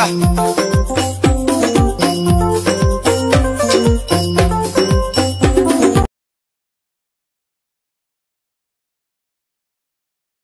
Ha.